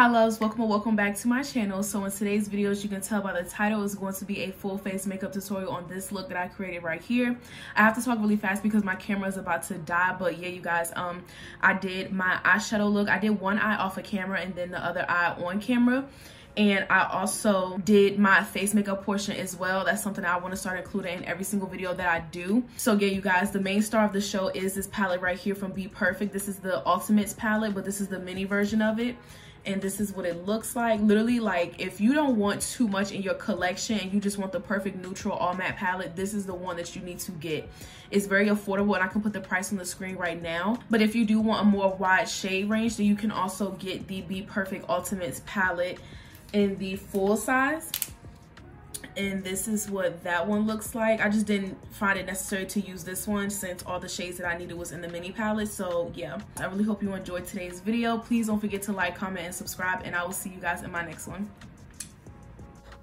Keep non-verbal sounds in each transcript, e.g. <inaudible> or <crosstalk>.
Hi loves, welcome and welcome back to my channel. So in today's video, as you can tell by the title, is going to be a full face makeup tutorial on this look that I created right here. I have to talk really fast because my camera is about to die, but yeah, you guys, um, I did my eyeshadow look. I did one eye off of camera and then the other eye on camera and I also did my face makeup portion as well. That's something I want to start including in every single video that I do. So yeah, you guys, the main star of the show is this palette right here from BPerfect. This is the Ultimattes palette, but this is the mini version of it and this is what it looks like. Literally like if you don't want too much in your collection and you just want the perfect neutral all matte palette this is the one that you need to get. It's very affordable and i can put the price on the screen right now. But if you do want a more wide shade range then you can also get the BPerfect Ultimattes palette in the full size and this is what that one looks like. I just didn't find it necessary to use this one since all the shades that i needed was in the mini palette. So yeah. I really hope you enjoyed today's video. Please don't forget to like comment and subscribe and i will see you guys in my next one.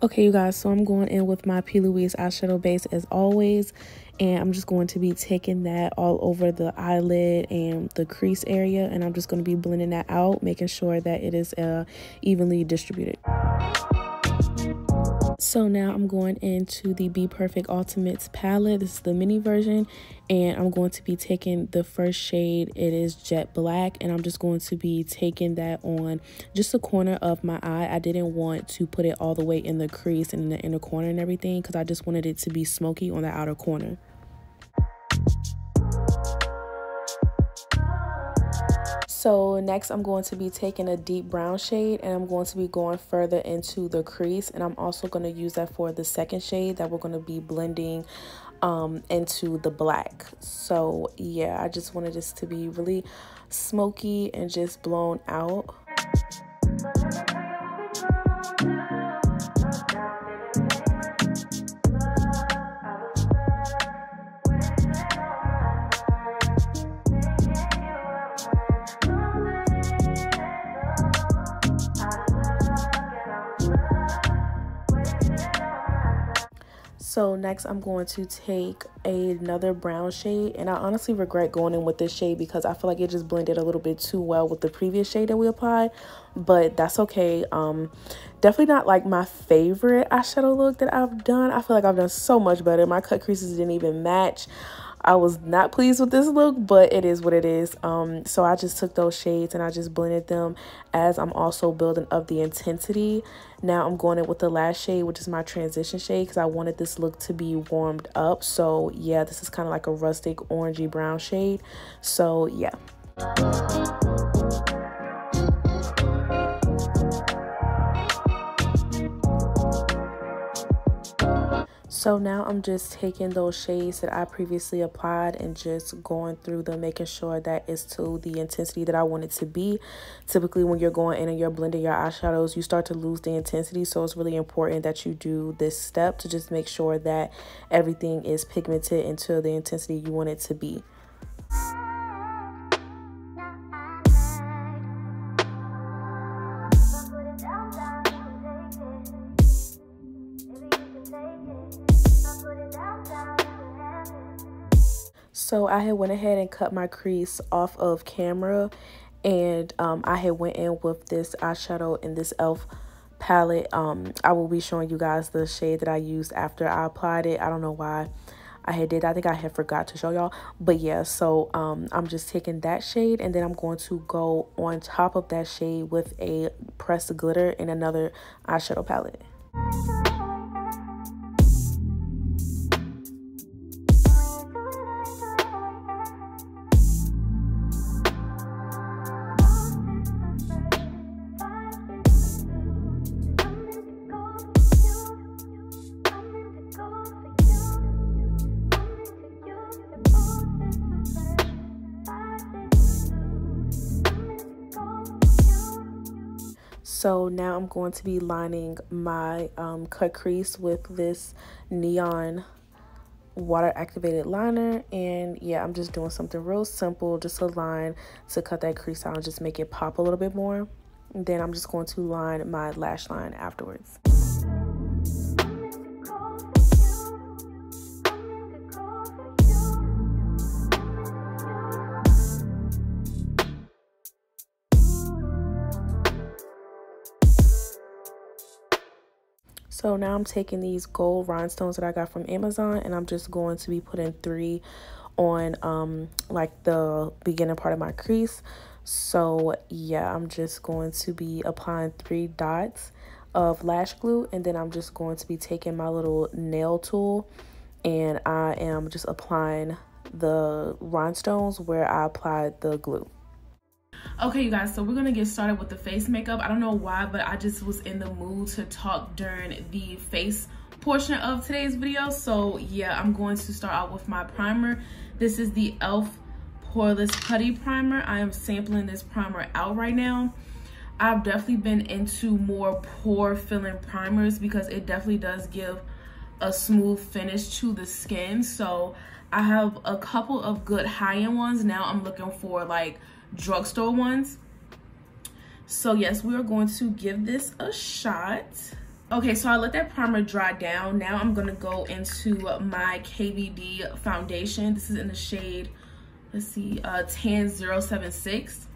Okay you guys so i'm going in with my p. Louise eyeshadow base as always and i'm just going to be taking that all over the eyelid and the crease area and i'm just going to be blending that out making sure that it is uh, evenly distributed so now I'm going into the BPerfect Ultimattes palette. This is the mini version. And I'm going to be taking the first shade. It is Jet Black. And I'm just going to be taking that on just the corner of my eye. I didn't want to put it all the way in the crease and in the inner corner and everything. Because I just wanted it to be smoky on the outer corner. So next I'm going to be taking a deep brown shade and I'm going to be going further into the crease and I'm also going to use that for the second shade that we're going to be blending um, into the black. So yeah, I just wanted this to be really smoky and just blown out. So next I'm going to take another brown shade and I honestly regret going in with this shade because I feel like it just blended a little bit too well with the previous shade that we applied but that's okay. Um definitely not like my favorite eyeshadow look that I've done. I feel like I've done so much better. My cut creases didn't even match I was not pleased with this look, but it is what it is. Um, so I just took those shades and I just blended them as I'm also building up the intensity. Now I'm going in with the last shade, which is my transition shade because I wanted this look to be warmed up. So yeah, this is kind of like a rustic orangey brown shade. So yeah. So now I'm just taking those shades that I previously applied and just going through them, making sure that it's to the intensity that I want it to be. Typically when you're going in and you're blending your eyeshadows, you start to lose the intensity. So it's really important that you do this step to just make sure that everything is pigmented into the intensity you want it to be. I had went ahead and cut my crease off of camera and um, I had went in with this eyeshadow in this e.l.f. palette. Um, I will be showing you guys the shade that I used after I applied it. I don't know why I had did. I think I had forgot to show y'all. But yeah, so um, I'm just taking that shade and then I'm going to go on top of that shade with a pressed glitter in another eyeshadow palette. So now I'm going to be lining my um, cut crease with this neon water activated liner and yeah I'm just doing something real simple just a line to cut that crease out and just make it pop a little bit more and then I'm just going to line my lash line afterwards. So now I'm taking these gold rhinestones that I got from Amazon and I'm just going to be putting three on um like the beginning part of my crease. So yeah, I'm just going to be applying three dots of lash glue and then I'm just going to be taking my little nail tool and I am just applying the rhinestones where I applied the glue. Okay, you guys, so we're gonna get started with the face makeup. I don't know why, but I just was in the mood to talk during the face portion of today's video. So yeah, I'm going to start out with my primer. This is the e.l.f. Poreless Putty Primer. I am sampling this primer out right now. I've definitely been into more pore filling primers because it definitely does give a smooth finish to the skin. So I have a couple of good high-end ones. Now I'm looking for like drugstore ones. So yes, we are going to give this a shot. Okay, so I let that primer dry down. Now I'm gonna go into my KVD foundation. This is in the shade, let's see, uh, Tan 076.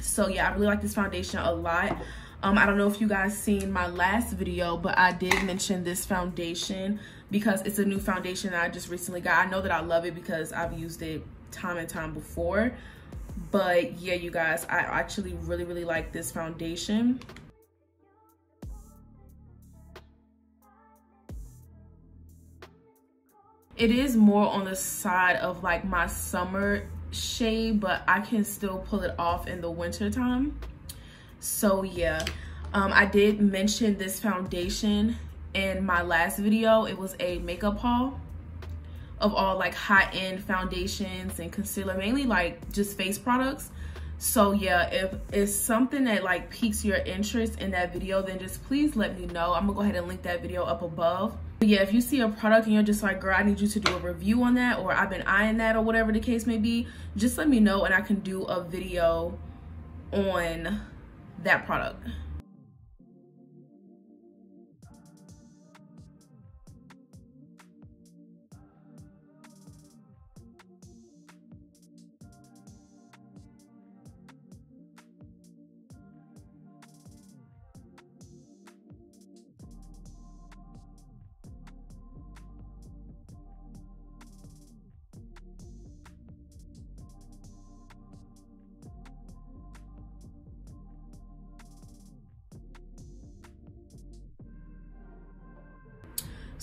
So yeah, I really like this foundation a lot. Um, I don't know if you guys seen my last video, but I did mention this foundation because it's a new foundation that I just recently got. I know that I love it because I've used it time and time before but yeah you guys i actually really really like this foundation. It is more on the side of like my summer shade but i can still pull it off in the winter time. So yeah. Um, i did mention this foundation in my last video. It was a makeup haul of all like high-end foundations and concealer, mainly like just face products. So yeah, if it's something that like piques your interest in that video, then just please let me know. I'm gonna go ahead and link that video up above. But yeah, if you see a product and you're just like, girl, I need you to do a review on that, or I've been eyeing that, or whatever the case may be, just let me know and I can do a video on that product.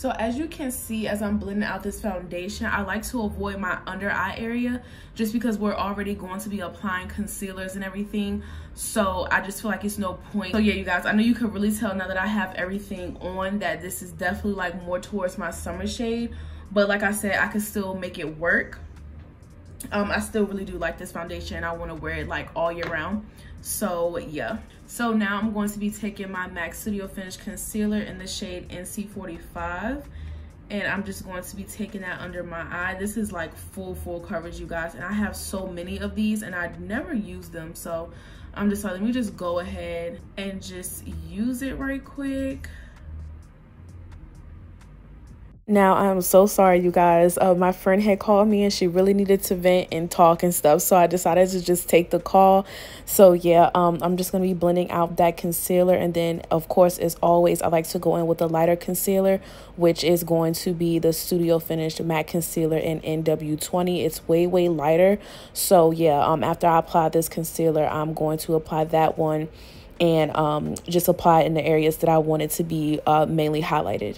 So as you can see, as I'm blending out this foundation, I like to avoid my under eye area just because we're already going to be applying concealers and everything. So I just feel like it's no point. So yeah, you guys, I know you can really tell now that I have everything on that this is definitely like more towards my summer shade. But like I said, I can still make it work. Um, I still really do like this foundation. I want to wear it like all year round so yeah. So now i'm going to be taking my mac studio finish concealer in the shade nc45 and i'm just going to be taking that under my eye. This is like full full coverage you guys and i have so many of these and i've never used them so i'm just like let me just go ahead and just use it right quick now, I'm so sorry, you guys. Uh, my friend had called me and she really needed to vent and talk and stuff. So I decided to just take the call. So yeah, um, I'm just going to be blending out that concealer. And then, of course, as always, I like to go in with a lighter concealer, which is going to be the Studio Finished Matte Concealer in NW20. It's way, way lighter. So yeah, um, after I apply this concealer, I'm going to apply that one and um, just apply it in the areas that I want it to be uh, mainly highlighted.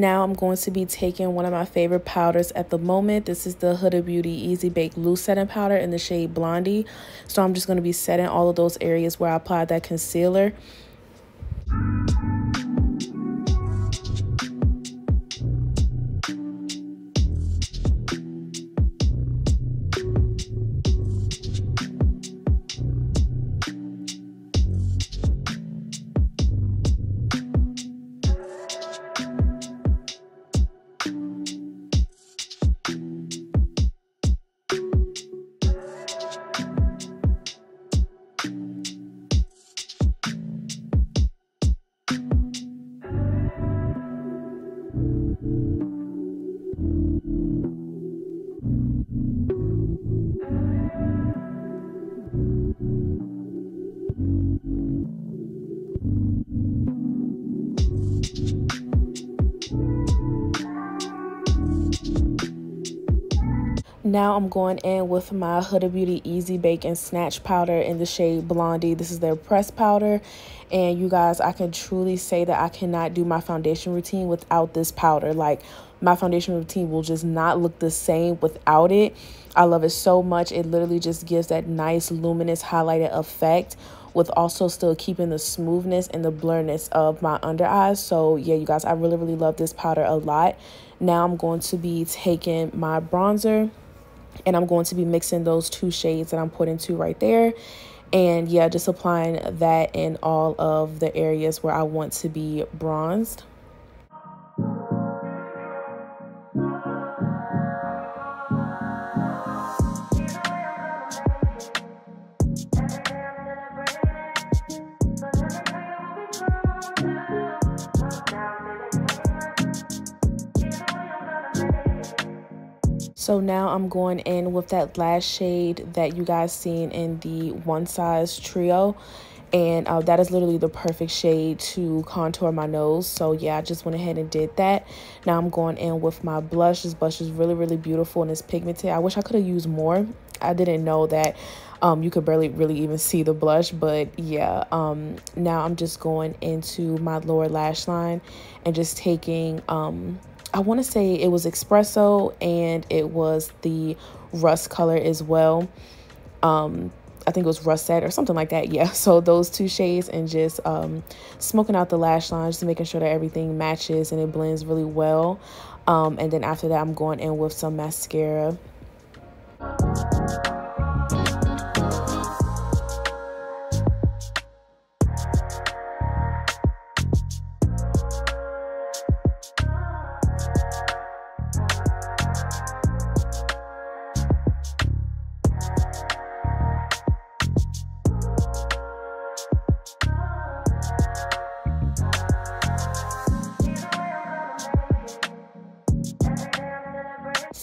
Now I'm going to be taking one of my favorite powders at the moment. This is the Huda Beauty Easy Bake Loose Setting Powder in the shade Blondie. So I'm just going to be setting all of those areas where I applied that concealer. Now I'm going in with my Huda Beauty Easy Bake and Snatch powder in the shade Blondie. This is their press powder. And you guys, I can truly say that I cannot do my foundation routine without this powder. Like, my foundation routine will just not look the same without it. I love it so much. It literally just gives that nice luminous highlighted effect with also still keeping the smoothness and the blurriness of my under eyes. So yeah, you guys, I really, really love this powder a lot. Now I'm going to be taking my bronzer and I'm going to be mixing those two shades that I'm putting to right there. And yeah just applying that in all of the areas where I want to be bronzed So now I'm going in with that last shade that you guys seen in the one size trio. And uh, that is literally the perfect shade to contour my nose. So yeah, I just went ahead and did that. Now I'm going in with my blush. This blush is really, really beautiful and it's pigmented. I wish I could have used more. I didn't know that um, you could barely really even see the blush. But yeah, um, now I'm just going into my lower lash line and just taking... Um, I want to say it was espresso and it was the rust color as well. Um, I think it was russet or something like that. <laughs> Yeah, so those two shades and just um, smoking out the lash line, just making sure that everything matches and it blends really well. Um, and then after that, I'm going in with some mascara.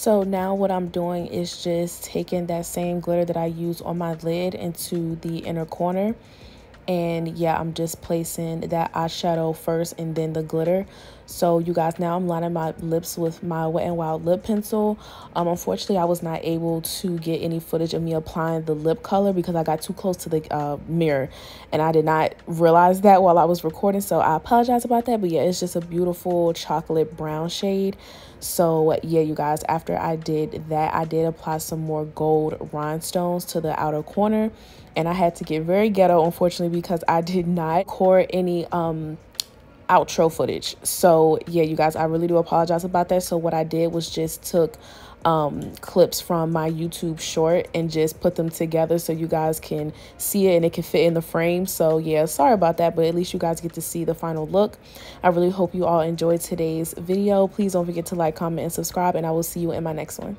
So now what I'm doing is just taking that same glitter that I use on my lid into the inner corner. And yeah i'm just placing that eyeshadow first and then the glitter so you guys now i'm lining my lips with my wet and wild lip pencil. Um unfortunately i was not able to get any footage of me applying the lip color because i got too close to the uh, mirror. And i did not realize that while i was recording so i apologize about that. But yeah it's just a beautiful chocolate brown shade. So yeah you guys after i did that i did apply some more gold rhinestones to the outer corner. And I had to get very ghetto unfortunately because I did not <laughs> core any um outro footage. So yeah you guys I really do apologize about that. So what I did was just took um clips from my YouTube short and just put them together so you guys can see it and it can fit in the frame. So yeah sorry about that but at least you guys get to see the final look. I really hope you all enjoyed today's video. Please don't forget to like comment and subscribe and I will see you in my next one